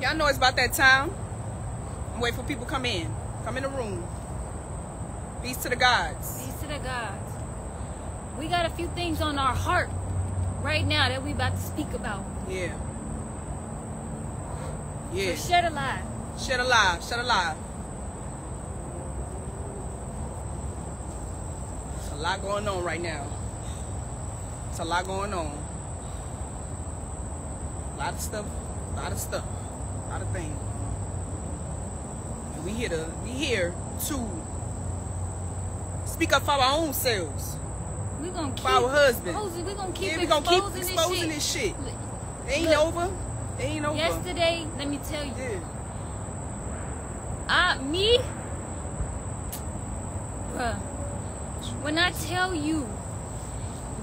Y'all know it's about that time. I'm waiting for people to come in. Come in the room. Peace to the gods. Peace to the gods. We got a few things on our heart right now that we about to speak about. Yeah. Yeah. So shut alive. Shut alive. Shut alive. There's a lot going on right now. It's a lot going on. A lot of stuff. A lot of stuff. A lot of things. And we here to we here to speak up for our own selves. We gonna keep For our husband. exposing- We gonna keep yeah, we gonna keep exposing, this this shit. shit. It ain't Look. over. It ain't over. Yesterday, let me tell you, Yeah. I me, bruh. When I tell you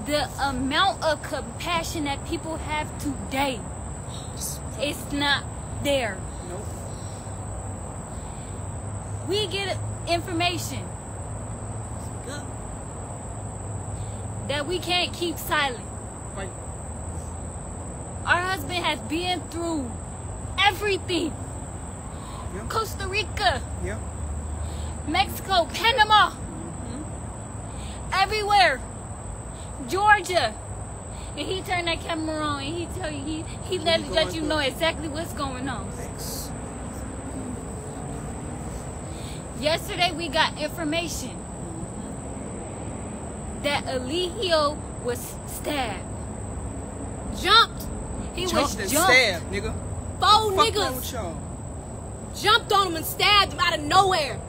the amount of compassion that people have today, oh, it's not there. Nope. We get information that we can't keep silent. Right. Our husband has been through everything. Yeah. Costa Rica, Yeah. Mexico, Panama, mm-hmm. everywhere, Georgia. And he turned that camera on and he tell you he he let, he let you know exactly what's going on. Thanks. Yesterday we got information that Eligio was stabbed. Jumped. He Jumped was jumped. stabbed, nigga. Four Fuck niggas jumped on him and stabbed him out of nowhere.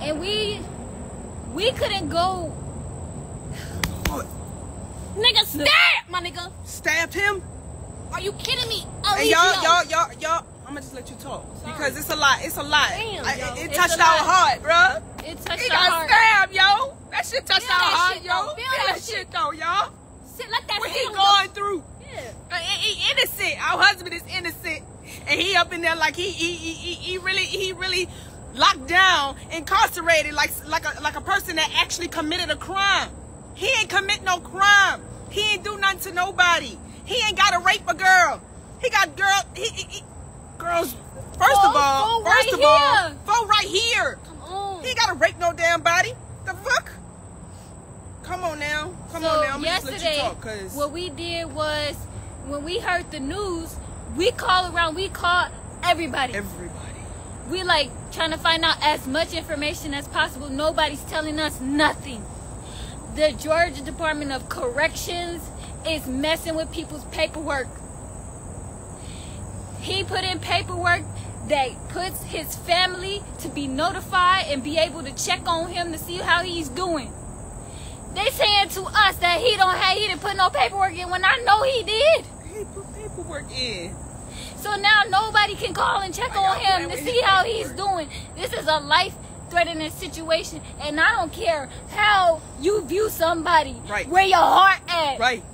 And we we couldn't go What? Nigga stabbed my nigga. Stabbed him? Are you kidding me? Hey, y'all, y'all, y'all, y'all. I'm gonna just let you talk Sorry. because it's a lot. It's a lot. Damn, I- it, it It's touched our heart, bruh. it touched He our heart. He got stabbed, yo. That shit touched Feel our heart, shit, yo. Feel Feel that that shit though, y'all. Sit, let that What he going through? Yeah. Uh, he, he innocent. Our husband is innocent, and he up in there like he he he, he, he really he really locked down, incarcerated, like like a like a person that actually committed a crime. He ain't commit no crime. He ain't do nothing to nobody. He ain't got to rape a girl. He got girl. He, he, he- girls. First of all, first right of all, here. right here. Come on. He ain't got to rape no damn body. The fuck? Come on now. Come so on now. I'm just let you yesterday, talk, what we did was when we heard the news, we called around. We called everybody. everybody. we like trying to find out as much information as possible. Nobody's telling us nothing. The Georgia Department of Corrections is messing with people's paperwork. He put in paperwork that puts his family to be notified and be able to check on him to see how he's doing. They saying to us that he don't have he didn't put no paperwork in when I know he did. He put paperwork in. So now nobody can call and check on him to see how he's doing. This is a life threatening situation and I don't care how you view somebody. Right. Where your heart at. Right.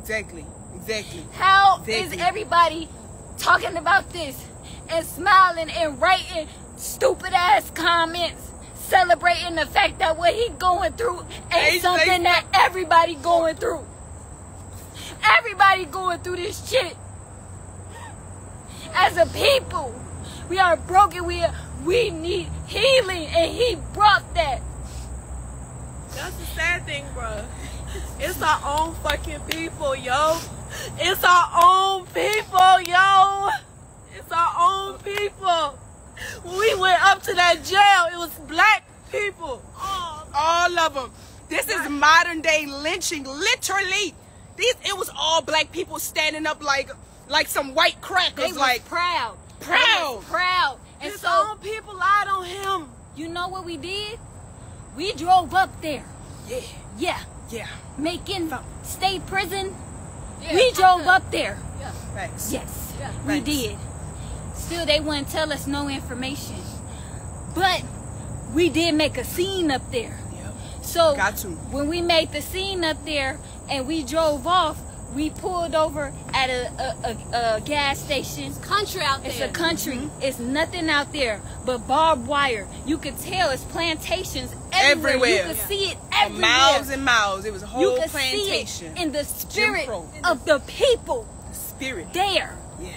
Exactly. Exactly. How is Exactly. everybody talking about this and smiling and writing stupid ass comments celebrating the fact that what he going through ain't Ain't- something ain't- that everybody going through. Everybody going through this shit. As a people, we are broken. We we need healing, and he brought that. That's the sad thing, bro. It's our own fucking people, yo. It's our own people, yo. It's our own people. When we went up to that jail, it was black people. Oh, All of them. This is modern day lynching. Literally. These it was all black people standing up like like some white crackers like proud, proud. proud, and his so own people lied on him. You know what we did? We drove up there. Yeah. Yeah, Yeah. Macon State Prison. Yeah, we drove could. up there. Yeah. Thanks. Yes, Yeah. we Thanks. did. Still, they wouldn't tell us no information. But we did make a scene up there. Yep. So Got to. when we made the scene up there and we drove off, we pulled over at a, a, a, a gas station. It's Country out there. It's a country. Mm-hmm. It's nothing out there but barbed wire. You could tell it's plantations everywhere. Everywhere. You could Yeah. see it everywhere. miles and miles. It was a whole you whole could plantation. see it in the spirit of the people The Spirit. there. Yeah.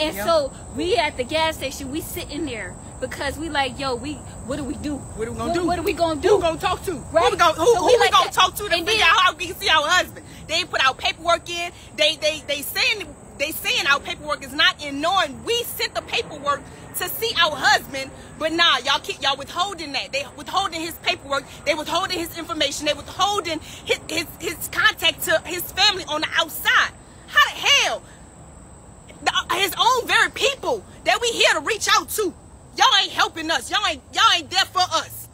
And Yeah. so we at the gas station, we sitting there because we like, yo, we what do we do? What are we gonna do? what are we gonna do? Who we gonna talk to? Who Right. we gonna, who, So who we we like gonna that. talk to to And figure then- out how we can see our husband? They put our paperwork in. They they they saying they saying our paperwork is not in knowing we sent the paperwork to see our husband, but nah, y'all keep y'all withholding that. They withholding his paperwork. They withholding his information. They withholding his his, his contact to his family on the outside. How the hell? The, his own very people that we here to reach out to. Y'all ain't helping us. Y'all ain't y'all ain't there for us.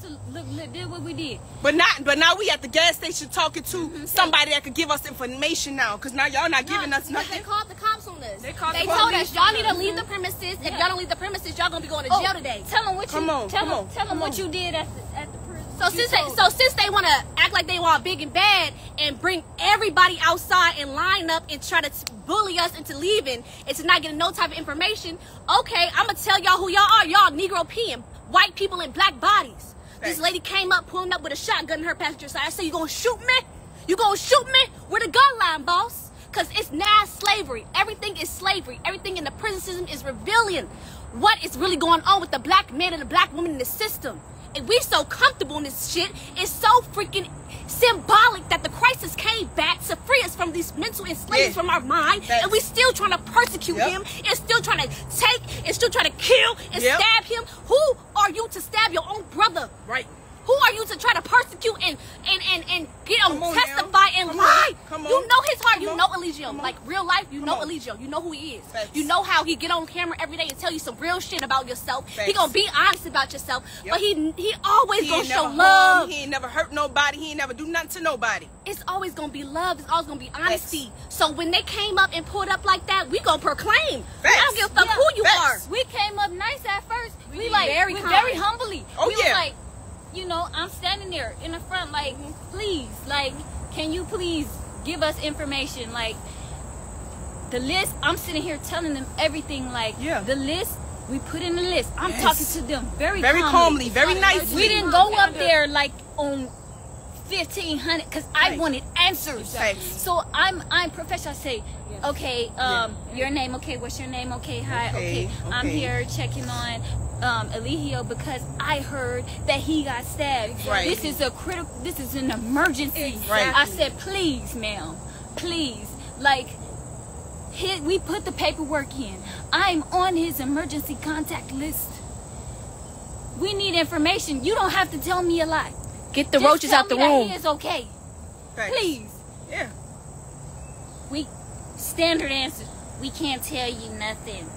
So look, look, this what we did. But not, but now we at the gas station talking to mm-hmm. somebody that could give us information now. Cause now y'all not giving us nothing. they called the cops on us. They called the told us y'all need to leave the mm-hmm. premises. If y'all don't leave the premises, y'all gonna be going to Oh, jail today. Tell them what Come you on, tell come them on, tell them what on. you did at the at the prison. So You since they, so since they want to act like they want big and bad and bring everybody outside and line up and try to t- bully us into leaving and to not getting no type of information, okay, I'm gonna tell y'all who y'all are. Y'all Negropean, white people in black bodies. This lady came up pulling up with a shotgun in her passenger side. I said, "You gonna shoot me? You gonna shoot me? Where the gun line, boss?" Cause it's now slavery. Everything is slavery. Everything in the prison system is revealing what is really going on with the black man and the black woman in the system. We so comfortable in this shit. It's so freaking symbolic that the crisis came back to free us from these mental enslavements Yeah. from our mind, and we still trying to persecute Yep. him, and still trying to take, and still trying to kill and Yep. stab him. Who are you to stab your own brother? Right. Who are you to try to persecute and and and, and get him on now. testify and Come lie? on. Come You know his heart. Come you on. know Elysium. Like real life, you Come know on. You know who he is. Facts. You know how he get on camera every day and tell you some real shit about yourself. He gonna be honest about yourself, Yep. but he he always He gonna show never love. He ain't never hurt nobody. He ain't never do nothing to nobody. It's always gonna be love. It's always gonna be honesty. So when they came up and pulled up like that, we gonna proclaim. I don't give a fuck Yeah. who you Facts. are. we came up nice at first. We, did. like Very we very humbly. Oh, we yeah. Was like, you know, I'm standing there in the front, like, please, like, can you please give us information? Like the list, I'm sitting here telling them everything, like Yeah. the list, we put in the list. I'm Yes. talking to them very Very calmly, very nicely. We didn't go up there like on fifteen hundred because I wanted answers. Facts. So I'm I'm professional. I say, okay, um, your name, okay, what's your name? Okay, hi, Okay, okay. I'm here checking on um Eligio because I heard that he got stabbed. Right. This is a critical this is an emergency. Right. I said, please, ma'am, please. Like he, we put the paperwork in. I'm on his emergency contact list. We need information. You don't have to tell me a lot. Get the Just roaches tell out the me that room. He is okay. Facts. Please. Yeah. We standard answer. We can't tell you nothing.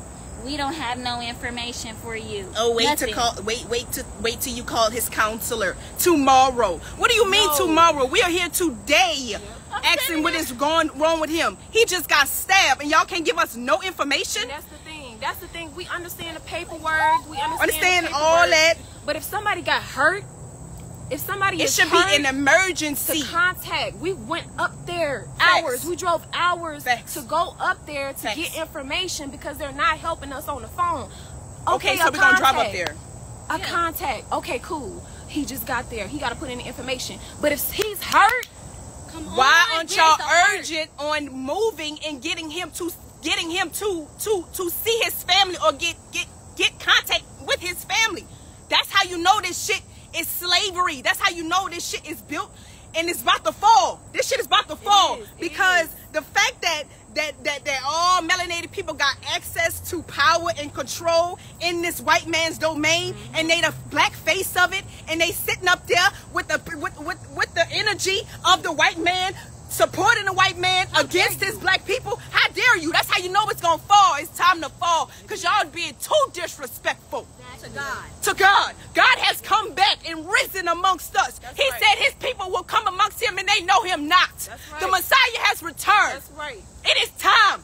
We don't have no information for you. Oh, wait Nothing. to call. Wait, wait to wait till you call his counselor tomorrow. What do you mean No. tomorrow? We are here today, I'm asking standing what here- is going wrong with him. He just got stabbed, and y'all can't give us no information. And that's the thing. That's the thing. We understand the paperwork. We understand, Understand the all that. But if somebody got hurt, if somebody It is should be an emergency. to contact. We went up there Facts. hours. We drove hours Facts. to go up there to Facts. get information because they're not helping us on the phone. Okay, so we're gonna drive up there. A contact. Okay, cool. He just got there. He got to put in the information. But if he's hurt, Come on, Why aren't y'all the hurt? urgent on moving and getting him to getting him to to to see his family or get get get contact with his family? That's how you know this shit is slavery. That's how you know this shit is built and it's about to fall. This shit is about to fall is, because the fact that that that that all melanated people got access to power and control in this white man's domain and they the black face of it and they sitting up there with the with with, with the energy of the white man supporting a white man against his black people how dare you that's how you know it's gonna fall it's time to fall because y'all being too disrespectful to God. to God. God has come back and risen amongst us. That's he right. said his people will come amongst him and they know him not. Right. The Messiah has returned. that's right. it is time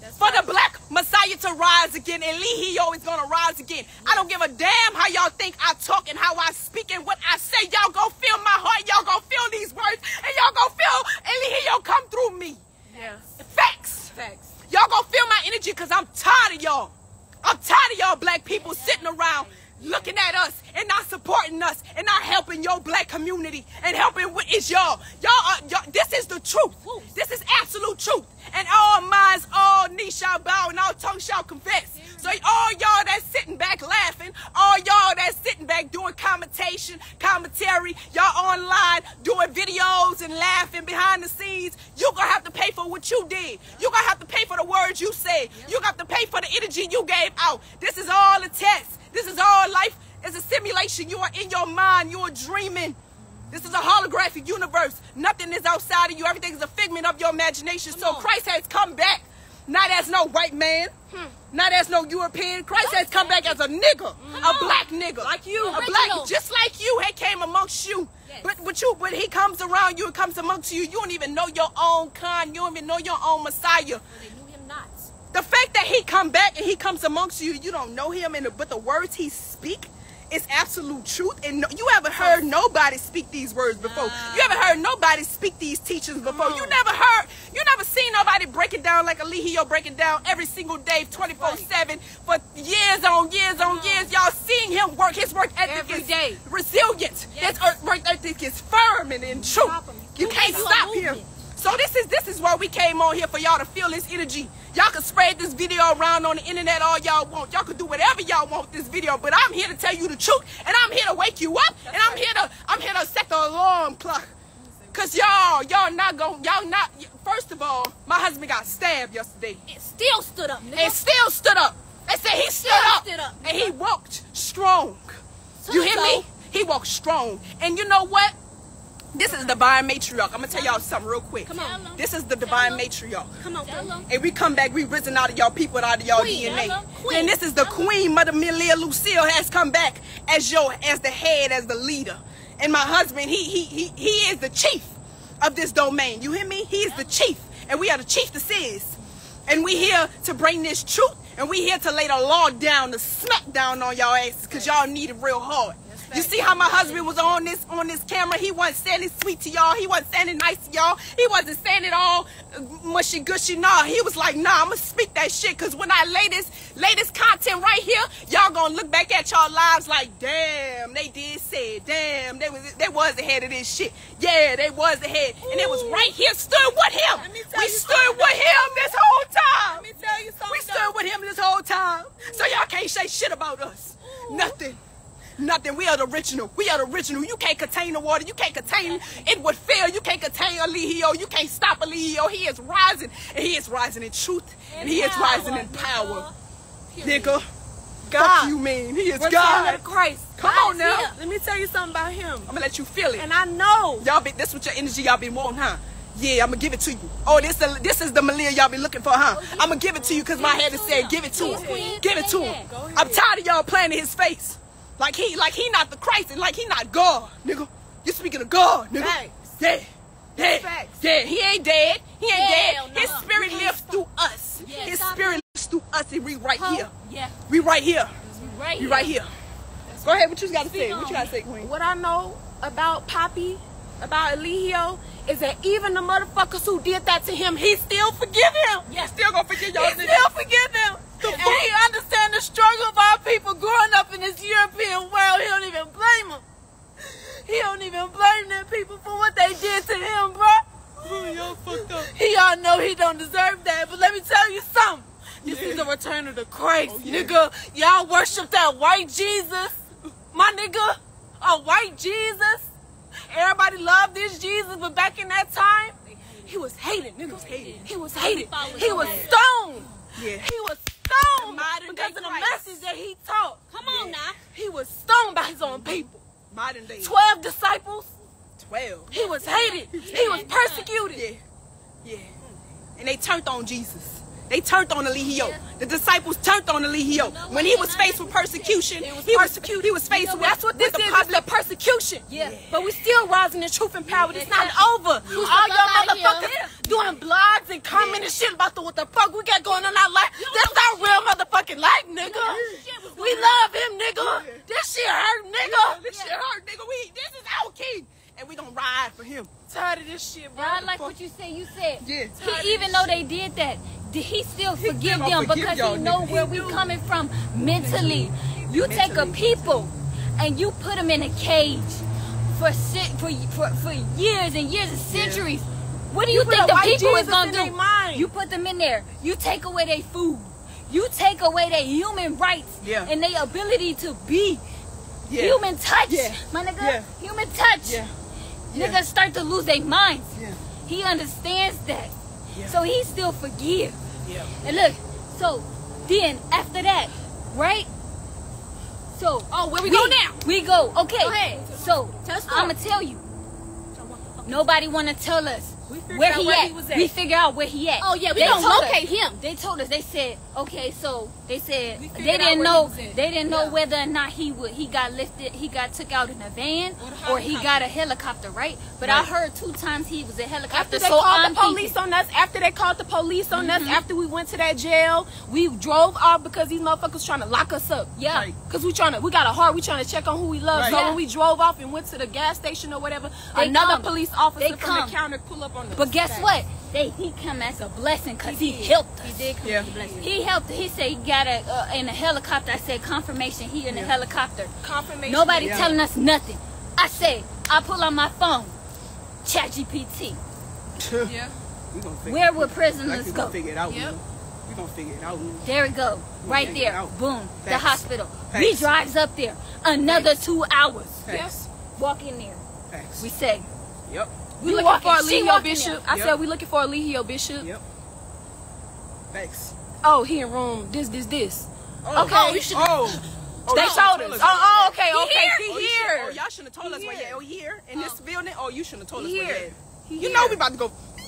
That's for right. the black Messiah to rise again. And Eligio is going to rise again. I don't give a damn how y'all think I talk and how I speak and what I say. Y'all go feel my heart. Y'all go feel these words. And y'all go feel Eligio come through me. Yeah. Facts. Facts. Y'all gonna feel my energy because I'm tired of y'all. I'm tired of y'all black people sitting around looking at us and not supporting us and not helping your black community and helping with it's y'all. Y'all are y'all, this is the truth. This is absolute truth. And all minds, all knees shall bow and all tongues shall confess. So all y'all that's sitting back laughing, all y'all that's sitting back doing commentation, commentary, y'all online doing videos and laughing behind the scenes, you're gonna have to pay for what you did. You're gonna have to pay for the words you said. You got to pay for the energy you gave out. This is all a test. This is all life. It's a simulation. You are in your mind. You are dreaming. This is a holographic universe. Nothing is outside of you. Everything is a figment of your imagination. so on. Christ has come back, not as no white man, not as no European. Christ has come back as a nigga, a black nigga, like you, a black, just like you. He came amongst you. Yes. But but you, when he comes around you and comes amongst you, you don't even know your own kind. You don't even know your own Messiah. They knew him not. The fact that he come back and he comes amongst you, you don't know him, and the, but the words he speak is absolute truth. And no, you ever heard nobody speak these words before? You haven't heard nobody speak these teachings before? You never heard, you never seen nobody break it down like Eligio break it down every single day, 24-7, for years on years on years. Y'all seeing him work. His work ethic Every is day. resilient. His er- work ethic is firm and in truth. You can't stop him. So this is this is why we came on here for y'all to feel this energy. Y'all can spread this video around on the internet all y'all want. Y'all can do whatever y'all want with this video, but I'm here to tell you the truth, and I'm here to wake you up, and I'm here to I'm here to set the alarm clock. Cause y'all y'all not going y'all not. First of all, my husband got stabbed yesterday It still stood up, nigga. and still stood up. They said he stood up, stood up, and he walked strong. So- You hear me? He walked strong. And you know what? This is the divine matriarch. I'm gonna tell y'all something real quick. Come on. This is the divine matriarch. Come on, Tell And we come back, we risen out of y'all people and out of y'all DNA. tell 'em. Queen, and this is the tell 'em. queen, Mother Melia Lucille, has come back as your as the head, as the leader. And my husband, he he he he is the chief of this domain. You hear me? He is the chief. And we are the chief that says. And we here to bring this truth. And we here to lay the law down, the smack down on y'all asses, because y'all need it real hard. You see how my husband was on this on this camera? He wasn't saying it sweet to y'all. He wasn't saying it nice to y'all. He wasn't saying it all mushy gushy. Nah, he was like, nah, I'ma speak that shit. Cause when I lay this lay this content right here, y'all gonna look back at y'all lives like, damn, they did say it. Damn, they was they was ahead of this shit. Yeah, they was ahead. And it was right here, stood with him. Let me tell We stood with him this whole time. Let me tell you something. We stood with him this whole time. So y'all can't say shit about us. Nothing. Nothing. We are the original. We are the original. You can't contain the water. You can't contain it It would fail. You can't contain Eligio. You can't stop Eligio. He is rising. And he is rising in truth. And he is rising in power. Nigga. God. Fuck you mean. He is Return God. Christ. Come God on now. Let me tell you something about him. I'm gonna let you feel it. And I know. Y'all be this with your energy y'all been wanting, huh? Yeah, I'm gonna give it to you. Oh, this the, this is the Malia y'all been looking for, huh? Oh, I'm gonna give it to you because my head has said give it to him. Give it to him. that. Go ahead. I'm tired of y'all playing in his face. Like he like he not the Christ and like he not God, nigga. You speaking of God, nigga. Facts. Yeah. Yeah. Facts. Yeah, he ain't dead. He ain't Hell dead. no. His spirit lives can't through us. Yeah, His stop spirit lives through us and we right here. Yeah. We right here. Right. We right here. Go ahead, what you got to say? What you um, got to say, Queen? What I know about Poppy, about Eligio, is that even the motherfuckers who did that to him, he still forgive him. Yeah. Still gonna forgive y'all He niggas. still forgive them. And he understand the struggle of our people growing up in this European world. He don't even blame them. He don't even blame them people for what they did to him, bro. y'all fucked up. He all know he don't deserve that, but let me tell you something. This is the return of the Christ, Oh, yeah. nigga. Y'all worship that white Jesus, my nigga. A white Jesus. Everybody loved this Jesus, but back in that time, he was hated, nigga. He was hated. He was stoned. Yeah. He was stoned because of the Christ. message that he taught. Come on now. He was stoned by his own people. Modern day. Twelve disciples. 12. He was hated. He was persecuted. Yeah. Yeah. And they turned on Jesus. They turned on Eligio. The disciples turned on Eligio. When he was faced with persecution, he was persecuted. He was faced with That's what this is. It's public. the persecution. Yeah. But we still rising in truth and power. It's not over. All y'all motherfuckers doing blogs and commenting shit about the, what the fuck we got going on our life. That's our real motherfucking life, nigga. We love him, nigga. This shit hurt, nigga. This shit hurt, nigga. We, this is our king. And we gonna ride for him. Tired of this shit, bro. I like what you said. You said Yeah. he, even though they did that, did he still forgive still them forgive because y'all he know niggas. where He we do. coming from mentally. You take a people and you put them in a cage for si- for for, for years and years and centuries. What do you, put think the white people is gonna do? mind. You put them in there. You take away their food. You take away their human rights Yeah. and their ability to be Yeah. human touch. Yeah. My nigga, Yeah. human touch. Yeah. Niggas start to lose their minds. Yeah. He understands that. Yeah. So he still forgive. Yeah. And look, so then after that, right? So Oh, where we go now? We go. Okay. Go ahead. So Tell the story. I'ma tell you. Nobody wanna tell us We where out he where at. he was at. We figure out where he at. Oh yeah, we They gonna told us- locate him. They told us. They said, okay, so they said they didn't know. at. They didn't know Yeah. whether or not he would. He got lifted. He got took out in a van, Or or he got a helicopter, right? But I heard two times he was a helicopter. After they so called I'm the police thinking- on us, after they called the police on us, mm-hmm. after we went to that jail, we drove off because these motherfuckers trying to lock us up. Yeah. Right. Cause we trying to, we got a heart. We trying to check on who we love. Right. So Yeah. when we drove off and went to the gas station or whatever, They another come. police officer They from come. the counter pull up. But guess what? They he come as a blessing because he, helped us. He did come Yeah. to bless me. He helped. He said he got a uh, in a helicopter. I said confirmation. He in a helicopter. confirmation. Nobody Yeah. telling us nothing. I said I pull on my phone. Chat GPT. Yeah. We gonna figure Where would like prisoners we go? gonna figure it out. Yep. man. We gonna figure it out. man. There we go. Right there. out. Boom. The Facts. hospital. We drives up there. Another two hours. Facts. Walk in there. Facts. We say Yep. We You looking walking- for a she Eligio Bishop. there. I Yep. said we looking for a Eligio Bishop. Yep. Thanks. Oh, he in room. This, this, this. Oh, Okay. you should- Oh. Oh. oh, they y'all told should've us. told Oh, oh, okay, He okay. here? He Oh, you here. should- Oh, y'all shouldn't have told He us where here. yeah, oh here in this building. Oh, you shouldn't have told us He where here. yeah. He You here. know we about to go. You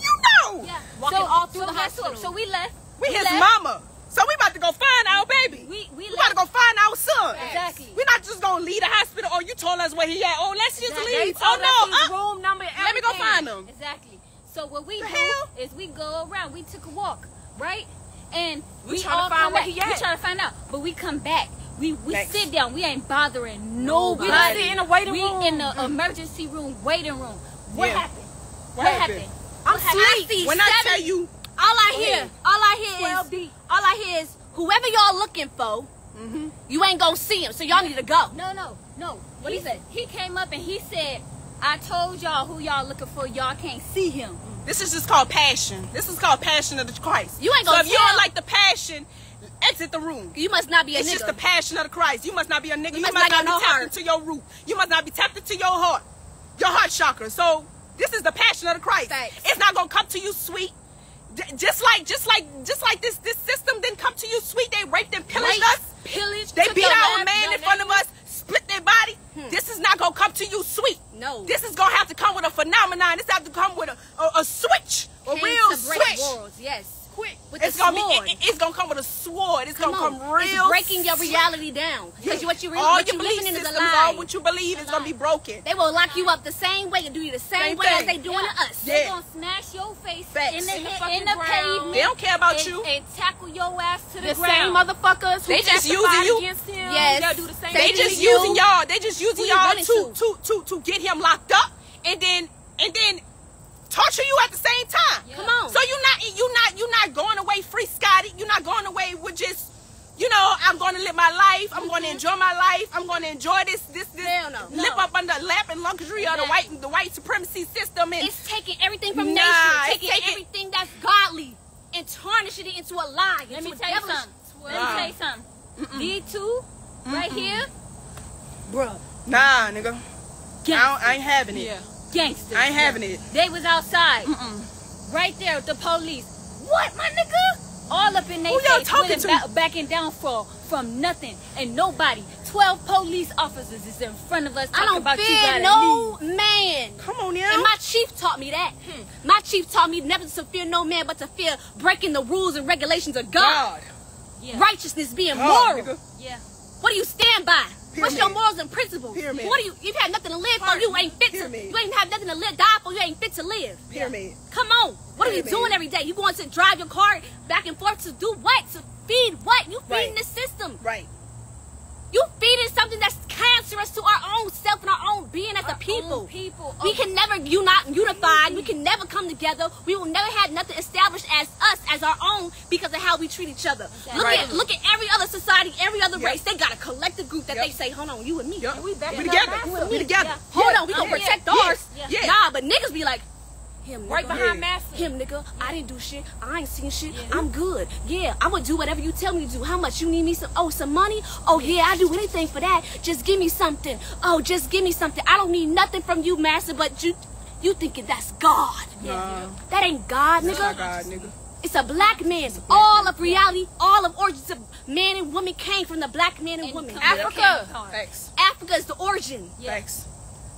know. yeah. Walking so, all through so the hospital. So we left. We his left. mama. So we about to go find our baby. We we We about to go find our son. Exactly. We're not just gonna leave the hospital. Oh, you told us where he at. Oh, let's just Exactly. Leave. Oh no. Uh, room number. and let me go find him. Exactly. So what we The do hell? is we go around. We took a walk, right? And We we, all find where back. he at. We trying to find out, but we come back. We we Thanks. sit down. We ain't bothering Nobody. We sit in the waiting room. we room. in the emergency room, waiting room. What Yeah. happened? What What, happened? happened? I'm What happened? When I tell you, all I hear, all I hear is, all I hear is, whoever y'all looking for, mm-hmm. you ain't gonna see him, so y'all need to go. No, no, no. What he he said? He came up and he said, "I told y'all who y'all looking for. Y'all can't see him." Mm-hmm. this is just called passion. This is called passion of the Christ. You ain't gonna So if you don't like the passion, exit the room. You must not be a It's nigga. just the passion of the Christ. You must not be a nigga. You, must must, not not, no be tapped into your root. You must not be tapped into your heart, your heart chakra. So this is the passion of the Christ. Facts. It's not gonna come to you sweet. Just like, just like, just like this, this system didn't come to you sweet. They raped and pillaged us. pillaged, They beat our life, man in front of us, split their body. This is not gonna come to you sweet. No. This is gonna have to come with a phenomenon. This have to come with a, a, a switch, a real switch. worlds, yes. Quick. With it's the gonna sword. be. It, it's gonna come with a sword. It's Come gonna on. come real. it's breaking your slick. reality down. Because what you really, all what your you belief living in is a lie. all what you believe is gonna be broken. They will lock you up the same way and do you the same, Same way as thing. they doing Yeah. to us. They Yeah. gonna smash your face Facts. in the, In the in the ground. pavement. They don't care about and, you. And tackle your ass to the, The ground. same motherfuckers who They just using you. against him. Yes. They'll do the same They just using y'all. They just using you y'all to, to? to to to get him locked up, and then and then torture you at the same time. Yeah. Come on. So you're not you not you not going away free, Scotty. You're not going away with just. You know, I'm going to live my life. I'm going to mm-hmm. enjoy my life. I'm going to enjoy this, this, this. Hell no. Live No. up under lap and luxury of the white, the white supremacy system. And It's taking everything from Nah, nature, it's taking taking- everything that's godly, and tarnishing it into a lie. Let into me a tell you devilish- something. Let me tell you something. These two right here, bruh, nah, nigga, I, don't, I ain't having it. Yeah. Gangsters. I ain't having it. They was outside, right there with the police. What, my nigga? All up in their face, talking to? ba- backing down for from nothing and nobody. Twelve police officers is in front of us I don't about you fear no leave. man. Come on now. And my chief taught me that. Hmm. My chief taught me never to fear no man, but to fear breaking the rules and regulations of God. God. Yeah, Righteousness being God, moral. nigga. yeah. What do you stand by? What's your morals and principles? Pyramid. What do you? You have had nothing to live for. You ain't fit to. Pyramid. You ain't have nothing to live, die for. You ain't fit to live. Pyramid. Come on. What are you doing every day? You going to drive your car back and forth to do what? To feed what? You feeding Right. the system. Right. You feeding something that's cancerous to our own self and our own being as a Our people. own people. We can never unite, unify. We mm-hmm. can never come together. We will never have nothing established as us, as our own, because of how we treat each other. Look Right. at look at every other society, every other Yep. race. They got a collective group that Yep. they say, "Hold on, you and me." We back We in together. We together. Hold Yeah. on, we gonna Yeah. protect Yeah. ours. Yeah. Yeah. Nah, but niggas be like, him, nigga. Right behind Yeah. Master. Him, nigga. I didn't do shit. I ain't seen shit. Yeah. I'm good. Yeah, I'm gonna do whatever you tell me to do. How much you need me some? Oh, some money? Oh yeah, I do anything for that. Just give me something. Oh, just give me something. I don't need nothing from you, master. But you, you thinking that's God? Nah, That ain't God, that's not nigga. God, nigga. It's a black man. All of reality, all of origins of man and woman came from the black man and, And woman. Africa, back. Africa is the origin. Yeah. Facts.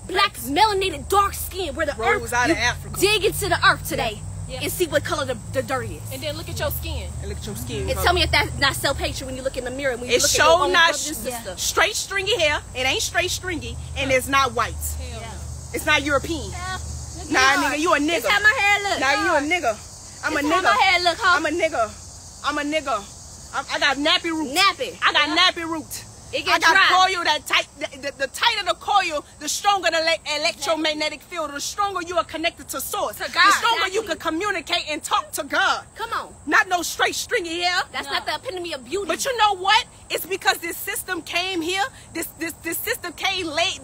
Black, melanated, dark skin, where the Rose earth. out you of Africa. Dig into the earth today Yeah. and see what color the, the dirt is. And then look at your skin. And look at your skin. And tell me if that's not self hatred when you look in the mirror. When you It's look at your own not brother and sister. straight stringy hair. It ain't straight stringy, and it's not white. Hell no. It's not European. Yeah. Nah, nigga, you a This nigga. how my hair look. Nah, you a nigga. I'm a This how my nigga. hair look, huh? I'm a nigga. I'm a nigga. I'm, I got nappy root. nappy. I got nappy root. It I got dry. coil that tight. The, the, the tighter the coil, the stronger the le- electromagnetic field. The stronger you are connected to source. To God, the stronger you can communicate and talk to God. Come on. Not no straight stringy hair. That's No. not the epitome of beauty. But you know what? It's because this system came here. This this this system came late.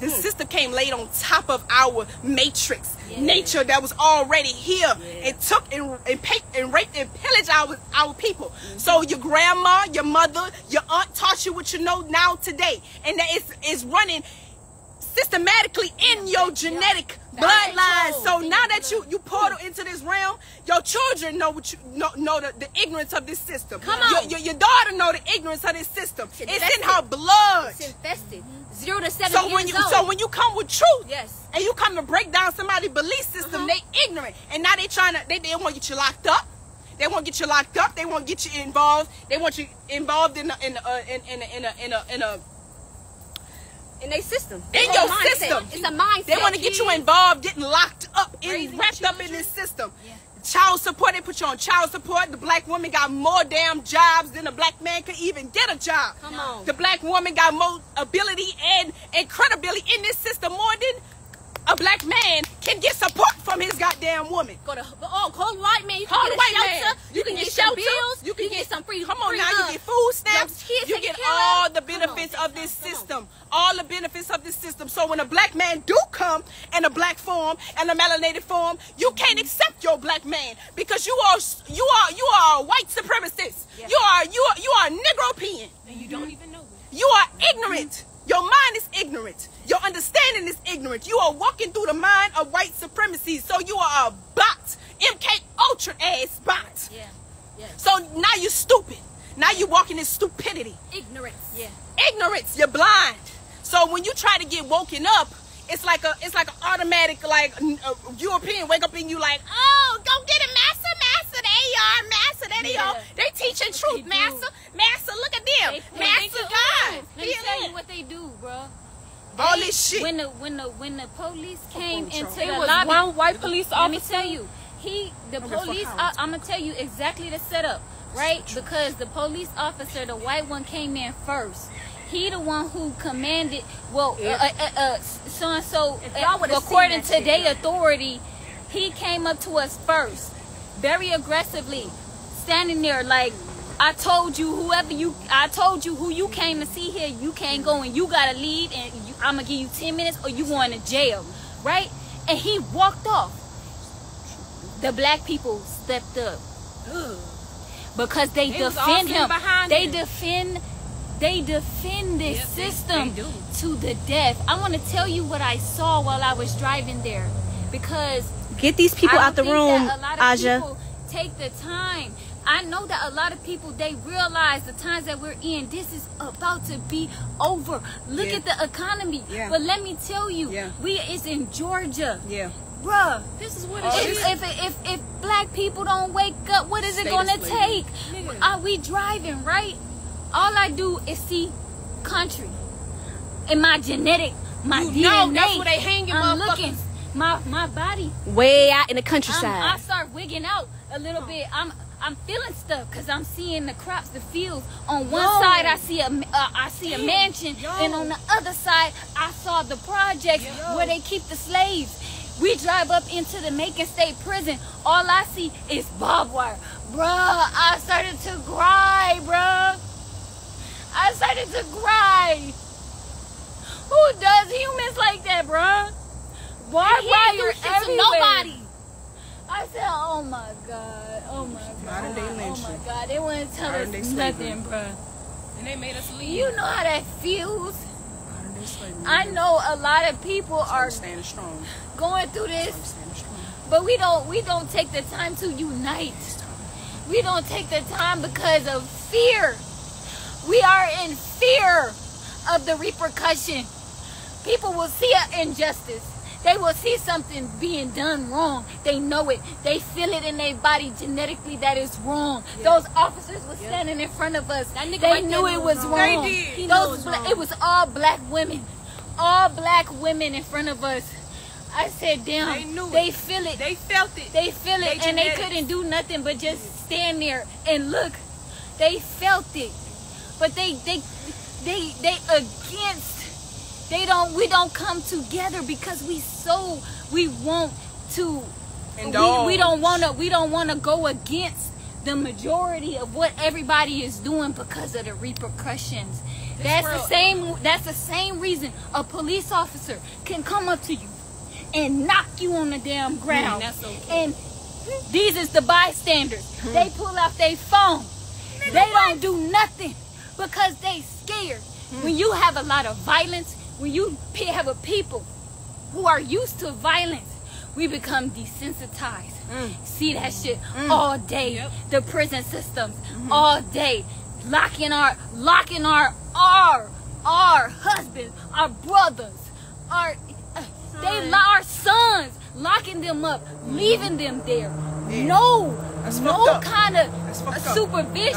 This Hmm. system came laid on top of our matrix, Yeah. nature that was already here, Yeah. and took and and, pa- and raped and pillaged our our people. Mm-hmm. So your grandma, your mother, your aunt taught you what you know now today, and that it's is running systematically in your genetic bloodline. So now your that you you portal into this realm, your children know what you know, know the, the ignorance of this system. Come Your, on. your, your daughter know the ignorance of this system. It's It's in her blood. it's infested. Zero to seven So years when you old. so when you come with truth, yes. and you come to break down somebody's belief system, Uh-huh. they ignorant, and now they trying to they, they want to get you locked up. They want to get you locked up. They want to get you involved. They want you involved in a, in a, in in a, in a, in a, in a In their system. in It's your system. It's a mindset. They want to get you involved, getting locked up, in, wrapped up in this system. Yeah. Child support, they put you on child support. The black woman got more damn jobs than the black man could even get a job. Come on. The black woman got more ability and, and credibility in this system more than a black man can get support from his goddamn woman. Go to oh, call the white man. You can Call get the a white shelter. man. You, can, get, some shelter. bills. You can get, get- some free. Come on free, now, uh, you get food stamps. kids You get all the Come on. benefits of this on. system. All the benefits of this system. So when a black man do come in a black form and a melanated form, you can't accept your black man because you are you are you are a white supremacist. Yeah. You are you are you are Negropean. And you don't even know it. You are ignorant. Your mind is ignorant. Your understanding is ignorant. You are walking through the mind of white supremacy. So you are a bot. MK Ultra ass bot. Yeah. yeah. So now you're stupid. Now you're walking in stupidity. Ignorance. Yeah. Ignorance. You're blind. So when you try to get woken up, it's like a it's like an automatic like uh, European wake up in you like oh go get it master master they are master they Yeah. are they teaching truth do. master master look at them They- they master God He tell in. you what they do, bro. all They- this shit When the when the when the police came control. into It the was lobby, one white police officer. let me tell you, he the Okay, for police. how? I, I'm gonna tell you exactly the setup, right? Because the police officer, the white one, came in first. He the one who commanded. Well, Yeah. uh, uh, uh, so and so. If according to shit, their authority, he came up to us first, very aggressively, standing there like. I told you, whoever you, I told you who you came to see here, you can't go and you gotta leave, and you, I'm gonna give you 10 minutes or you going to jail, right? And he walked off. The black people stepped up because they, They defend him. They him. defend, they defend this Yep, system they do. to the death. I want to tell you what I saw while I was driving there, because Get these people out the room, think that a lot of Aja. take the time. I know that a lot of people they realize the times that we're in. This is about to be over. Look Yeah. at the economy. Yeah. But let me tell you, Yeah. we is in Georgia, yeah bruh. This is what Oh, it If, is. if, if, if black people don't wake up, what is it gonna of take? Nigga. Are we driving right? All I do is see country in my genetic, my You DNA. know, that's where they hanging I'm motherfuckers. looking. My my body Way out in the I'm, countryside. I start wigging out a little bit. I'm I'm feeling stuff because I'm seeing the crops, the fields. On one side, I see a uh, I see a mansion, Yo. and on the other side, I saw the projects Yo. where they keep the slaves. We drive up into the Macon State Prison. All I see is barbed wire, bruh. I started to cry, bruh. I started to cry. Who does humans like that, bruh? Barbed He ain't do wire everywhere. nobody. I said, oh my god, oh my god, Modern day oh my god. They wouldn't tell Modern us day slavery. nothing, bruh. And they made us leave. You know how that feels. Modern day slavery. I know a lot of people I'm are standing strong. going through this, standing strong. but we don't we don't take the time to unite. We don't take the time because of fear. We are in fear of the repercussion. People will see an injustice. They will see something being done wrong. They know it. They feel it in their body genetically that it's wrong. Those officers were standing in front of us. That nigga they right knew it was wrong. wrong. Those it was bla- wrong. it was all black women. All black women in front of us. I said, damn. They knew it. They feel it. They felt it. They feel it, They and they couldn't do nothing but just stand there and look. They felt it, but they they they they against. They don't. We don't come together because we so we want to. We, Indulge. we don't want to. We don't want to go against the majority of what everybody is doing because of the repercussions. That's the same. That's the same reason a police officer can come up to you and knock you on the damn mm, ground. that's okay. And these is the bystanders. Hmm. They pull out their phone. They don't do nothing because they scared. Hmm. When you have a lot of violence, when you have a people who are used to violence, we become desensitized. Mm. See that shit mm. all day. Yep. The prison systems mm-hmm. all day, locking our locking our our our husbands, our brothers, our uh, they our sons, locking them up, leaving them there. Yeah. No, That's no kind of supervision.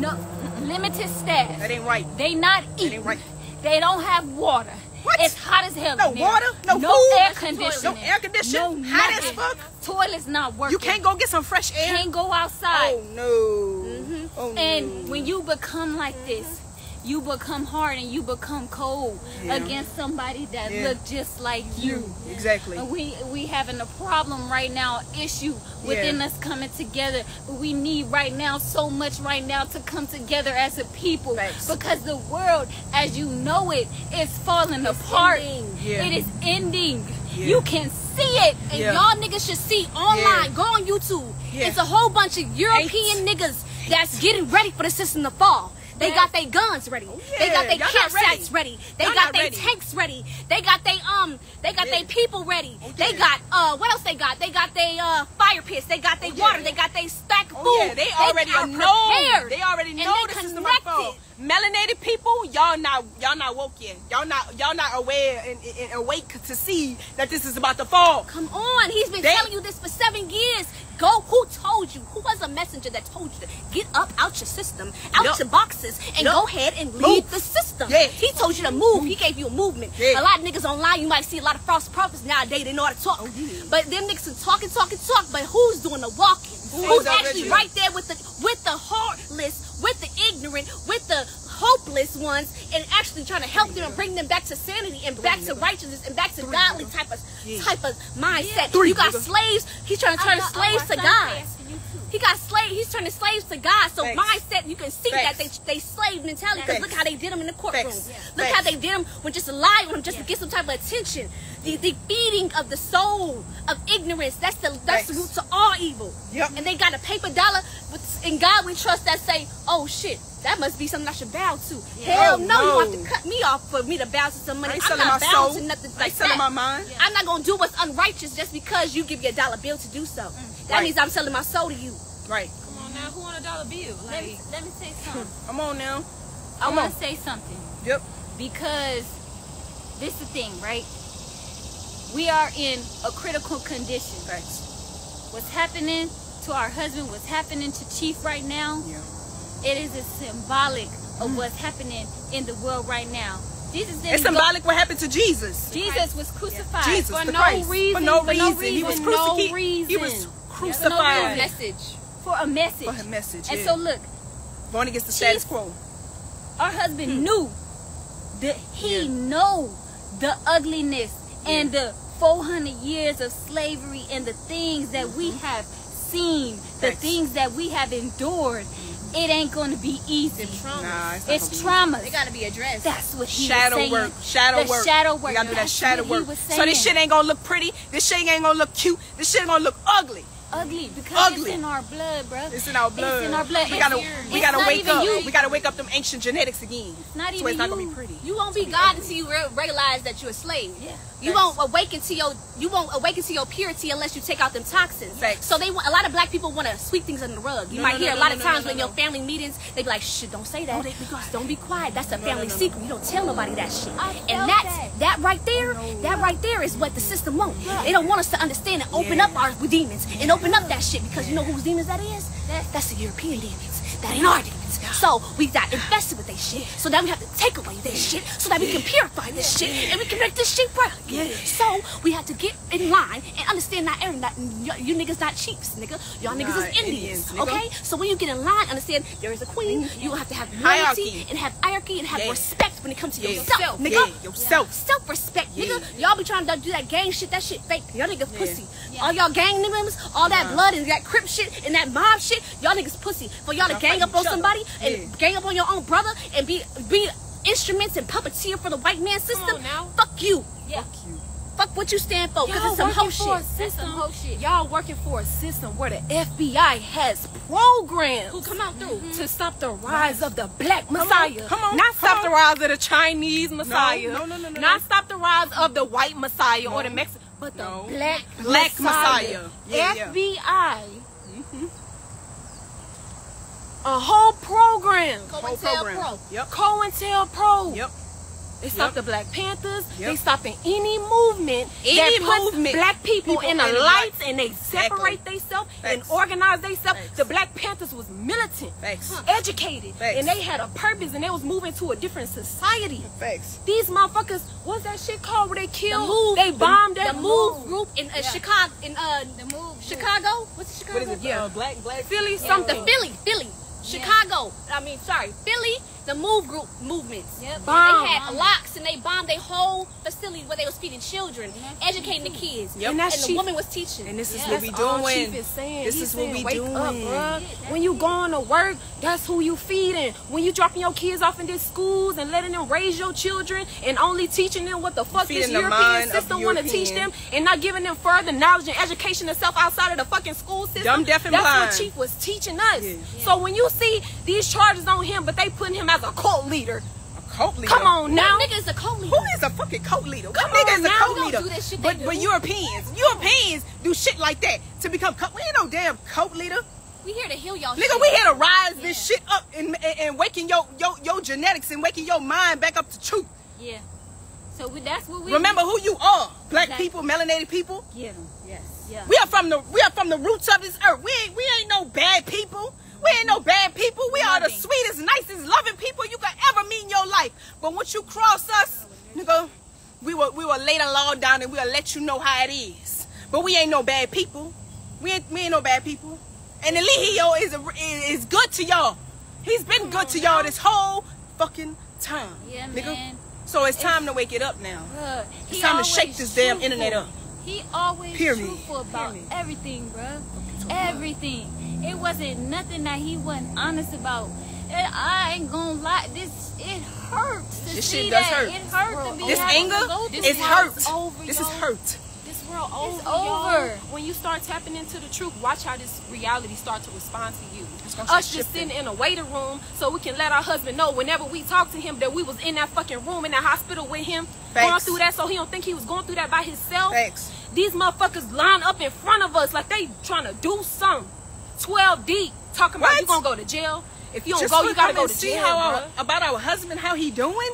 Nah. No limited staff. That ain't right. They not That eating. ain't right. They don't have water. What? It's hot as hell. No water, no no food, air no conditioning. air conditioning, No hot as fuck. Toilet's not working. You can't go get some fresh air. Can't go outside. Oh no. Mhm. Oh no. And when you become like this, you become hard and you become cold Yeah. against somebody that Yeah. look just like you. exactly. And we we having a problem right now, issue within Yeah. us coming together. But we need right now so much right now to come together as a people Facts. because the world, as you know it, is falling apart. Yeah. It is ending. You can see it. And y'all niggas should see online. Go on YouTube. It's a whole bunch of European niggas that's getting ready for the system to fall. They got their guns ready. They got their campsites ready. They Y'all got their tanks ready. They got they um they got Yeah. their people ready. Oh, They got uh what else they got? They got their uh fire pits. They got their Oh, yeah. water. They got their stack of Oh food. yeah, they already are know. prepared. They already And know they the system about fall. connected. Melanated people, y'all not y'all not woke yet. Y'all not y'all not aware and, and, awake to see that this is about to fall. Come on, he's been They- telling you this for seven years. Go, who told you? Who was a messenger that told you to get up out your system, out Yup. your boxes, and Yup. go ahead and lead Move. the system? Yeah. He told you to move. He gave you a movement. Yeah. A lot of niggas online, you might see a lot of false prophets nowadays. They know how to talk, Oh, yeah. but them niggas can talking, and talk and talk. But who's doing the walking? Who who's actually right there with the with the heartless, with the ignorant, with the hopeless ones, and actually trying to help them and bring them back to sanity and back to righteousness and back to godly type of type of mindset. You got slaves. He's trying to turn slaves to God. He got slave. He's turning slaves to God. So Facts. mindset, you can see that they Facts. they slave mentality. Because look how they did him in the courtroom. Facts. Look Facts. how they did him when just lie on him just to get some type of attention. The, the feeding of the soul of ignorance. That's the that's the root to all evil. Yep. And they got a paper dollar. But in God we trust. That say, oh shit. That must be something I should bow to. Hell Oh, no, you no. have to cut me off for me to bow to some money. I'm not my bowing soul. to nothing I like selling that. my mind. I'm not gonna do what's unrighteous just because you give me a dollar bill to do so. Mm. That Mm. Right. means I'm selling my soul to you. Right. Come on now, who on a dollar bill? Let me, let me say something. Come on now. I Come want on. to say something Yep. because this is the thing, right? We are in a critical condition. Thanks. What's happening to our husband, what's happening to Chief right now, Yeah. it is a symbolic of what's happening in the world right now. Jesus didn't It's go- symbolic what happened to Jesus. Jesus was crucified Jesus for no reason. For no for no reason. He was reason, no crucified. He was For no Message. for a message. For her message, And yeah. so look, Going against the She's- status quo. our husband knew that he Yeah. know the ugliness and the 400 years of slavery and the things that we have seen, the Mm-hmm. Things that we have endured. It ain't gonna be easy. Them traumas. Nah, it's It's gonna trauma. They gotta be addressed. That's what he shadow was saying. work, shadow the work. shadow work. We gotta do that shadow work. So this shit ain't gonna look pretty. This shit ain't gonna look cute. This shit gonna look ugly. Ugly because Ugly. it's in our blood, bro. It's in our blood. It's in our blood. We gotta, we gotta wake up. you. We gotta wake up them ancient genetics again. not so even it's not you. gonna be pretty. You won't be God until you re- realize that you're a slave. Yeah. You won't awaken to your you won't awaken to your purity unless you take out them toxins. So they want a lot of black people want to sweep things under the rug. You No, might no, hear no, a lot of times when your family meetings, they be like, "Shh, don't say that. Oh, be. Don't be quiet. That's a family secret. You don't tell nobody that shit." I And that's that. that right oh, there. That right there is what the system wants. They don't want us to understand and open Yeah. up our demons and open up that shit because you know whose demons that is? That's- the European demons. That ain't our demons. So we got infested with their shit. So now we have to take away their shit so that we can purify this shit and we can make this shit right again. So we have to get in line and understand that Aaron, that you, you niggas not chiefs, nigga. Y'all niggas is Indians, Indians, okay? So when you get in line, understand there is a queen. Mm-hmm. You have to have Hierarchy. loyalty and have hierarchy and have Yeah. respect when it comes to Yeah. yourself, nigga. Yeah, yourself. Self respect, nigga. Y'all be trying to do that gang shit. That shit fake. Y'all niggas pussy. All y'all gang members, all that blood and that crip shit and that mob shit. Y'all niggas pussy. For y'all to gang up on somebody and gang up on your own brother and be be instruments and puppeteer for the white man system. on now. Fuck you. Yeah. Fuck what you stand for. Cause Y'all it's some hoe working for a shit. That's some shit. Y'all working for a system where the FBI has programs Who come out through? to mm-hmm. stop the rise of the black messiah. come on, Not come stop on. the rise of the Chinese messiah. no, no, no, no, Not no. stop the rise of the white messiah or the Mexican, but the No. black Black Messiah. Yeah, yeah. FBI. A whole program. Whole COINTELPRO. Yep. COINTELPRO. Yep. They stopped Yep. the Black Panthers. Yep. They stopping any movement Any that puts movement. black people, People in the lights and they separate themselves and organize themselves. The Black Panthers was militant, Facts. educated, Facts. and they had a purpose and they was moving to a different society. Facts. These motherfuckers, what's that shit called where they The killed? move. they bombed the, that the move. move group in uh, Yeah. Chicago. In uh, The move. Chicago. What's Chicago? What is it? Yeah. Uh, black, black. Philly The something. Philly, Philly, Chicago. I mean, sorry, Philly. The move group movements. Yep. Bomb. They had locks and they bombed their whole facility where they was feeding children, educating the kids. Yep. And that's and the Chief- woman was teaching. And this is Yeah. what we That's all doing. Chief is saying. This He's is what we Wake doing. up. Yeah, When you going to work, that's who you feeding. When you dropping your kids off in these schools and letting them raise your children and only teaching them what the fuck this Feeding the European system want to teach them and not giving them further knowledge and education itself outside of the fucking school system. Dumb, deaf, and that's blind. what Chief was teaching us. Yeah. So when you see these charges on him, but they putting him a cult leader, A cult leader. come on now. That nigga is a cult leader. Who is a fucking cult leader? Come what nigga on is a now, cult leader? do but they but. Europeans, Europeans do shit like that to become cult. We ain't no damn cult leader. We here to heal y'all. Nigga, shit. we here to rise this shit up and, and, and waking your, your your genetics and waking your mind back up to truth. Yeah. So we, that's what we Remember who you are. Black Exactly. people, melanated people. Yeah. Yes. Yeah. We are from the we are from the roots of this earth. We ain't we ain't no bad people. We ain't no bad people. We are the sweetest, nicest, loving people you could ever meet in your life. But once you cross us, nigga, we will we will lay the law down and we'll let you know how it is. But we ain't no bad people. We ain't we ain't no bad people. And Eligio is a, is good to y'all. He's been good to y'all this whole fucking time. Yeah, nigga. man. So it's time to wake it up now. Bruh, It's time to shake this damn internet up. He always Period. truthful about Period. everything, bruh. Uh, everything. It wasn't nothing that he wasn't honest about. And I ain't gonna lie, this it hurts to This see shit does that. hurt. It hurts to be This having to anger go is hurt. over, This is hurt. This world over. It's y'all. over. When you start tapping into the truth, watch how this reality start to respond to you. Us just shifting. sitting in a waiting room so we can let our husband know whenever we talk to him that we was in that fucking room in that hospital with him going through that so he don't think he was going through that by himself. Facts. These motherfuckers line up in front of us like they trying to do something. 12 deep talking about What? you gonna go to jail. If you don't Just go, you gotta go to see jail. how our, about our husband, how he doing?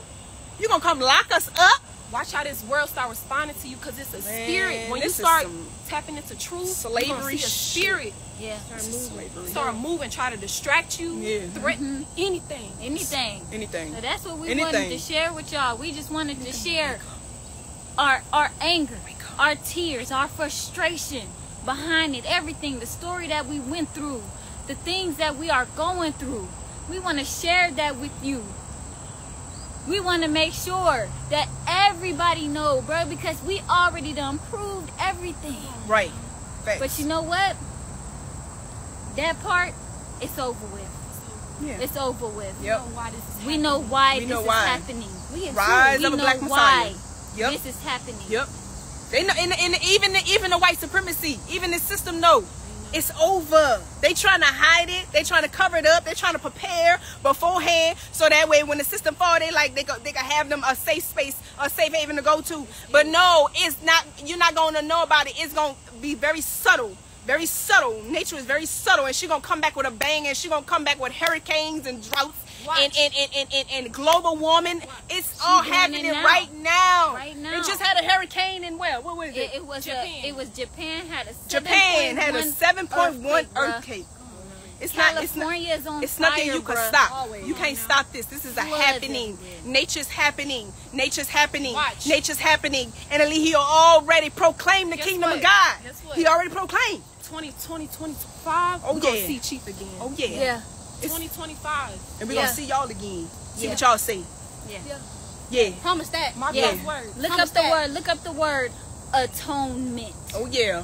You gonna come lock us up? Watch how this world start responding to you because it's a Man, spirit. When you start tapping into truth, slavery you're see a shit. spirit Yeah. Slavery. start moving, try to distract you, Yeah. threaten mm-hmm. anything. Anything. Anything. So that's what we Anything. wanted to share with y'all. We just wanted to share our our anger, our tears, our frustration behind it, everything, the story that we went through, the things that we are going through. We want to share that with you. We want to make sure that everybody know, bro, because we already done proved everything. Right. Facts. But you know what? That part, it's over with. yeah. It's over with. Yep. why this is We know why this is happening. We in Rise we of a know black Messiah. why Yep. this is happening. Yep. They know, and, and even the, even the white supremacy, even the system know it's over. They trying to hide it. They trying to cover it up. They trying to prepare beforehand so that way when the system fall, they like they go they can have them a safe space, a safe haven to go to. But no, it's not. You're not going to know about it. It's going to be very subtle. Very subtle. Nature is very subtle, and she gonna come back with a bang, and she gonna come back with hurricanes and droughts and and, and, and, and global warming. It's all happening right now. Right now. It just had a hurricane in where? What was it? It, was Japan. It was Japan had a Japan had a 7.1 7.1 earthquake. It's not. It's not. Is on It's nothing you can stop. Always. You can't stop this. This is a Floods happening. Nature's happening. Nature's happening. Watch. Nature's happening. And he already proclaimed the Guess kingdom what? of God. He already proclaimed. 2020, 25. Oh, yeah. see Chief again. Oh yeah. Yeah, 2025. And we're Yeah. gonna see y'all again. See Yeah. what y'all say. yeah. Yeah. Promise that. My Yeah. God's word. Look Promise up the that. word. Look up the word atonement. Oh yeah.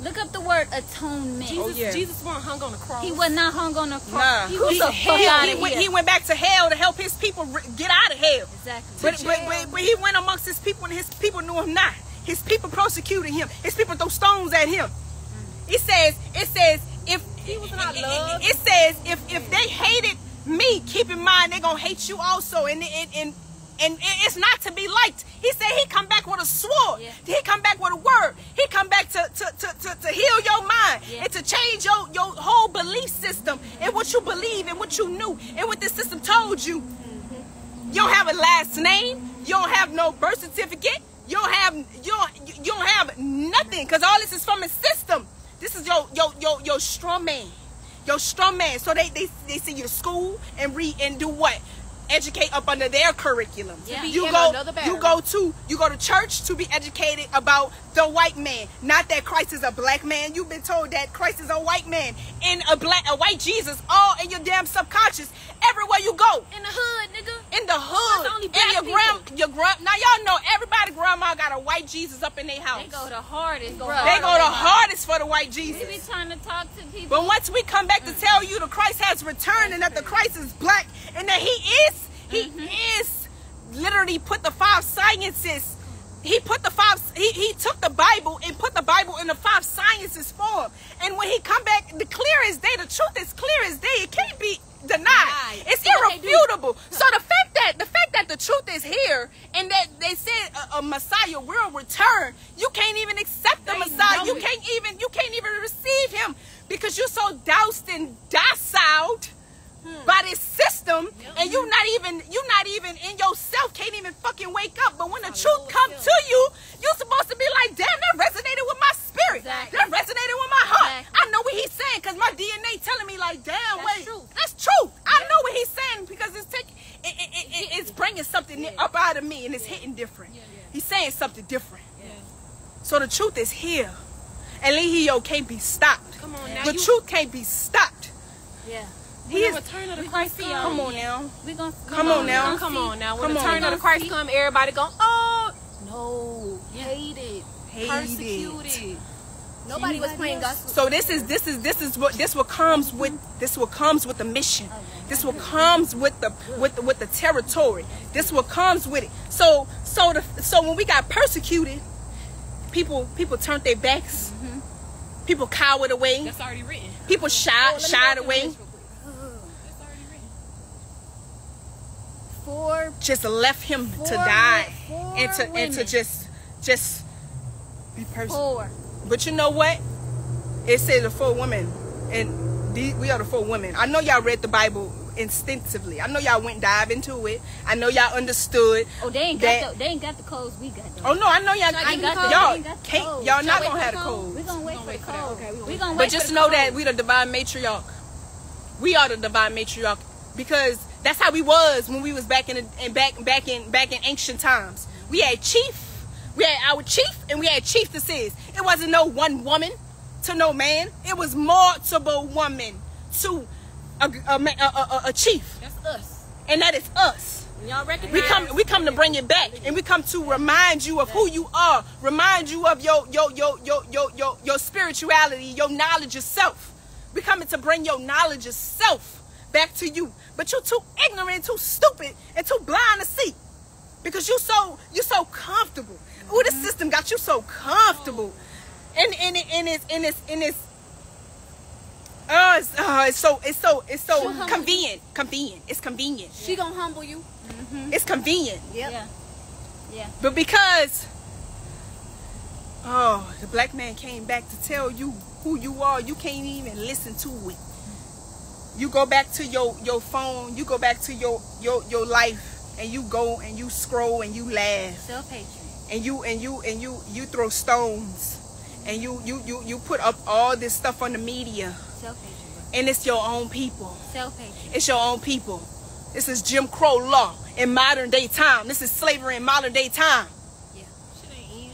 Look up the word atonement. Jesus, Oh, yeah. Jesus wasn't hung on the cross. He was not hung on a cross. Nah. He was he, the fuck he- out he of went, he went back to hell to help his people re- get out of hell. exactly. But, but, but, but he went amongst his people and his people knew him not. His people persecuted him. His people threw stones at him. It says, it says, if He was not it, loved. it, it says if if they hated me, keep in mind they're gonna hate you also. And and and and it's not to be liked. He said he come back with a sword. Yeah. He come back with a word. He come back to to, to, to, to heal your mind Yeah. and to change your, your whole belief system and what you believe and what you knew and what the system told you. You don't have a last name. You don't have no birth certificate. You don't have you don't, you don't have nothing because all this is from a system. This is your your your your strong man, your strong man. So they they they send you to school and read and do what? Educate up under their curriculum. Yeah. You go you go to you go to church to be educated about the white man, not that Christ is a black man. You've been told that Christ is a white man and a black a white Jesus all in your damn subconscious everywhere you go In the hood, nigga. in the hood, That's only in black your people. grand, your grand. Now y'all know everybody grandma got a white Jesus up in their house. They go the hardest, bro. They go the hardest for the white Jesus. We be trying to talk to people. But once we come back to mm. tell you the Christ has returned and that the Christ is black and that he is, he Mm-hmm. is literally put the five sciences. He put the five. He, he took the Bible and put the Bible in the five sciences form. And when he come back, the clear as day, the truth is clear as day. It can't be denied. It's So what they do- irrefutable. So the fact that the fact that the truth is here and that they said a, a Messiah will return, you can't even accept the They Messiah. You it. can't even you can't even receive him because you're so doused and docile by this system and you not even you not even in yourself can't even fucking wake up. But when the truth come to you you're supposed to be like damn that resonated with my spirit. Exactly. that resonated with my heart. Exactly. i know what he's saying because my dna telling me like damn That's wait truth. that's truth i know what he's saying because it's taking it, it, it, it- it's bringing something up out of me and it's hitting different. He's saying something different. So the truth is here. And Eligio can't be stopped. Come on now. the you, truth can't be stopped. Yeah. He is return of the Christ come. come on now We gonna Come on now. Come on now. When Come the on. turn of the Christ see- come, everybody go, oh, no, Yeah. hated, Hated. persecuted. Nobody was playing gospel. So this is this is this is what this what comes with this what comes with the mission. This what comes with the with the, with the territory. This what comes with it. So so the so when we got persecuted, people people turned their backs. Mm-hmm. People cowered away. That's already written. People oh, shied shied away. That's already written. Four Just left him Four to die wo- and to four and to just just be persecuted. four. But you know what? It says the four women, and the, we are the four women. I know y'all read the Bible instinctively. I know y'all went dive into it. I know y'all understood. Oh, they ain't that- got the, they ain't got the codes we got though. Oh no, I know y'all. Y'all I, give the y'all ain't got the can't. Y'all Y'all not gonna have the the code? code. we gonna wait gonna for wait the for that. code. Okay, we gonna we wait. gonna wait But just for the know code. that we the divine matriarch. We are the divine matriarch because that's how we was when we was back in in back back in back in ancient times. We had chief, we had our chief, and we had chiefesses. It wasn't no one woman to no man. It was multiple women to a, a, a, a chief, That's us. and that is us. Y'all recognize We come, we come to bring it back, and we come to remind you of who you are, remind you of your your your your your your, your spirituality, your knowledge of self. We coming to bring your knowledge of self back to you, but you're too ignorant, too stupid, and too blind to see, because you so you so comfortable. Ooh, the mm-hmm. system got you so comfortable, and and it, and it's and it's and it's. Oh, it's, oh, it's so it's so it's so Sure. convenient. Convenient. It's convenient. she gonna humble you. Mm-hmm. It's convenient. Yep. Yeah. Yeah. But because, oh, the black man came back to tell you who you are, you can't even listen to it. You go back to your your phone, you go back to your your your life, and you go and you scroll and you laugh, Self hatred. and you and you and you you throw stones, and you you you you put up all this stuff on the media, Self hatred. and it's your own people. Self hatred. It's your own people. This is Jim Crow law in modern day time. This is slavery in modern day time. Yeah. Ain't in.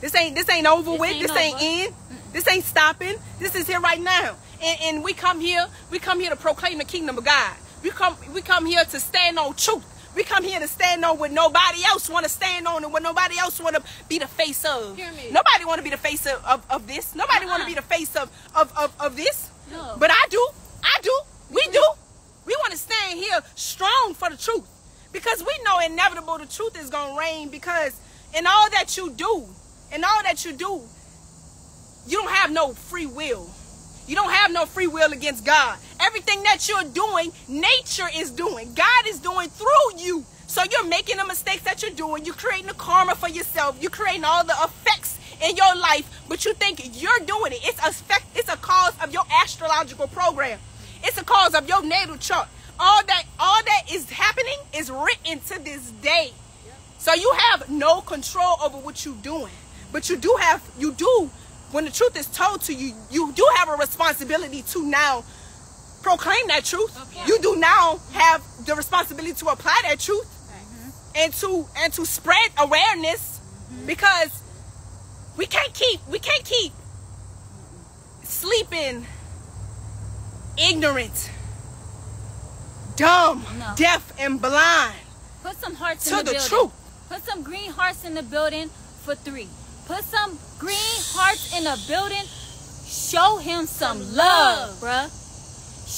This ain't this ain't over This with. ain't this ain't over. in. This ain't stopping. This is here right now. And, and we come here. We come here to proclaim the kingdom of God. We come we come here to stand on truth. We come here to stand on what nobody else want to stand on and what nobody else want to be the face of. Hear me. Nobody want to be the face of, of, of this. Nobody want to Uh-uh. be the face of, of, of, of this. No. But I do. I do. We mm-hmm. do. We want to stand here strong for the truth. Because we know inevitable the truth is going to reign because in all that you do, in all that you do, you don't have no free will. You don't have no free will against God. Everything that you're doing, nature is doing. God is doing through you. So you're making the mistakes that you're doing. You're creating the karma for yourself. You're creating all the effects in your life, but you think you're doing it. It's a effect, it's a cause of your astrological program. It's a cause of your natal chart. All that all that is happening is written to this day. So you have no control over what you're doing. But you do have, you do, when the truth is told to you, you do have a responsibility to now proclaim that truth. You do now have the responsibility to apply that truth mm-hmm. and to and to spread awareness mm-hmm. because we can't keep we can't keep sleeping ignorant dumb No. deaf and blind Put some hearts To in the, the building. truth. Put some green hearts in the building for three. Put some green hearts in the building. Show him some, Some love, love. bruh.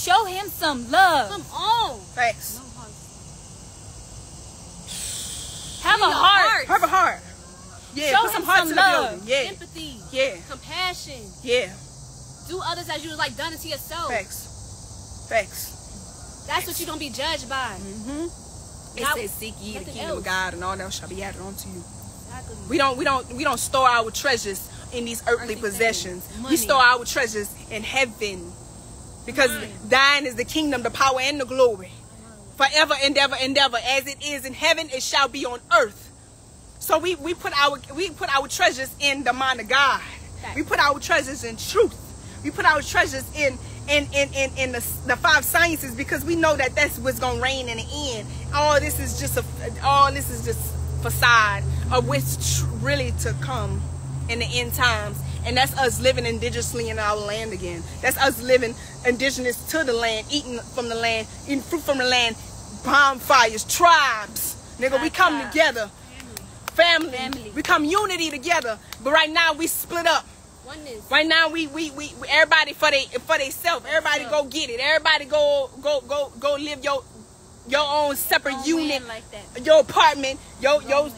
Show him some love. Come on. Thanks. Have a a heart. heart. Have a heart. Yeah, Show put some hearts some in the building. Yeah, Empathy. yeah, Compassion. yeah. Do others as you was like done it to yourself. Facts. Facts. That's what you're gonna be judged by. Mm-hmm. It says seek ye the kingdom else. of God and all that shall be added unto you. We don't we don't we don't store our treasures in these earthly possessions. We store our treasures in heaven. Because Money. thine is the kingdom, the power, and the glory. Forever and ever and ever. As it is in heaven, it shall be on earth. So we, we put our we put our treasures in the mind of God. We put our treasures in truth. We put our treasures in in in in, in the, the five sciences because we know that that's what's gonna reign in the end. All this is just a all this is just facade of what's really to come in the end times. And that's us living indigenously in our land again. That's us living indigenous to the land, eating from the land, eating fruit from the land, bonfires, tribes. Nigga, we come together. Family. Family. We come unity together. But right now we split up. Oneness. Right now we we, we, we everybody for they for they self. Everybody go get it. Everybody go go go go live your your own separate unit, like that. your apartment, your your.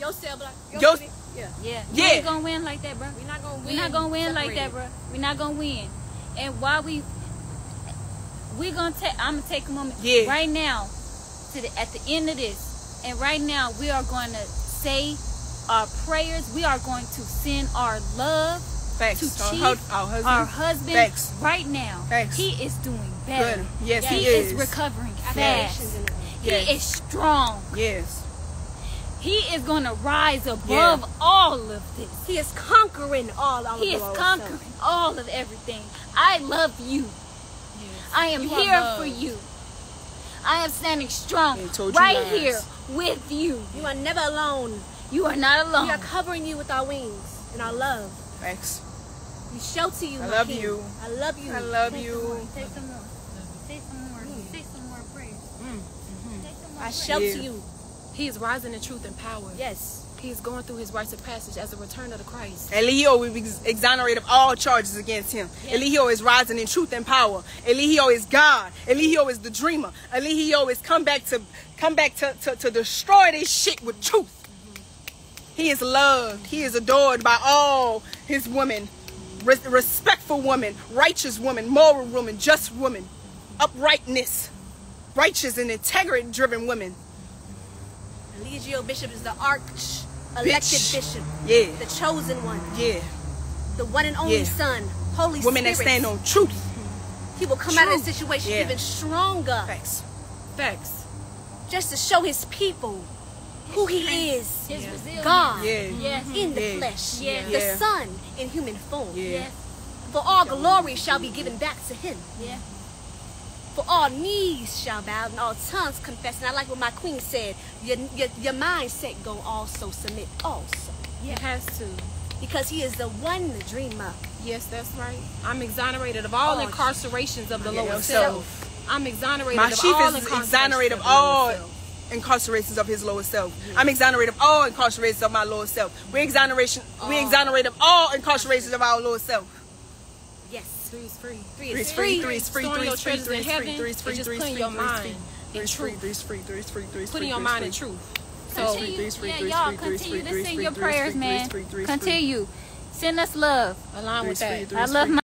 Your cell block. Your Yo- city. Yeah. Yeah. Yeah. We ain't gonna win like that, bro. We're not gonna win. We're not gonna win like that, bro. We're not gonna win. And while we we gonna take, I'm gonna take a moment Yeah. right now to the at the end of this, and right now we are going to say our prayers. We are going to send our love facts. to Our Chief, hu- our husband. our husband Facts. right now. Facts. He is doing better. Good. Yes, he, he is. is. recovering fast. Yes. He is strong. Yes. He is going to rise above Yeah. all of this. He is conquering all our He is below conquering self. all of everything. I love you. I am You here loved. for you. I am standing strong Ain't you right lies. here with you. You are never alone. You are not alone. We are covering you with our wings and our love. Thanks. We shelter you. I love king. you. I love you. I love Say some you. more. Say some more. Say some more. Say some more prayers. Mm, Say some more I prayers. shelter Yeah. you. He is rising in truth and power. Yes. He is going through his rites of passage as a return of the Christ. Eligio will be ex- exonerated of all charges against him. Eligio is rising in truth and power. Eligio is God. Eligio is the dreamer. Eligio is come back to come back to, to, to destroy this shit with truth. He is loved. He is adored by all his women. Res- respectful women, righteous women, moral women, just women, uprightness, righteous and integrity driven women. Eligio Bishop is the arch elected Bitch. bishop. Yeah. The chosen one. Yeah. The one and only Yeah. son. Holy Spirit. Women that stand on truth. He will come out of Truth. this situation Yeah. even stronger. Facts. Facts. Just to show his people who he is, his God, Yeah. Yes. In the Yeah. flesh. Yeah. The Son in human form. Yeah. Yes. For all glory shall be given back to him. Yeah. For all knees shall bow and all tongues confess. And I like what my queen said. Your, your, your mindset go also submit also. It has to. Because he is the one dreamer. Yes, that's right. I'm exonerated of all Oh, incarcerations of the Yeah, lower yourself. self. I'm exonerated My of chief all is exonerated of the all self. incarcerations of his lower self. I'm exonerated of all incarcerations of my lower self. We exoneration we Oh. exonerate of all incarcerations of our lower self. Three is free. Three Three is is free, free. three is free, three is free, three is free, three is free, three is putting free, your three is mind free, in three is free, truth. three is free, three is free, three is free, Putting your three is mind in free. truth. Three is So free, three is free, yeah, three is y'all free, three is continue free, to three is send free, your three is prayers, free, three is man. free, three is free. Continue. Send us love. Three with is free, that. three I is love free. my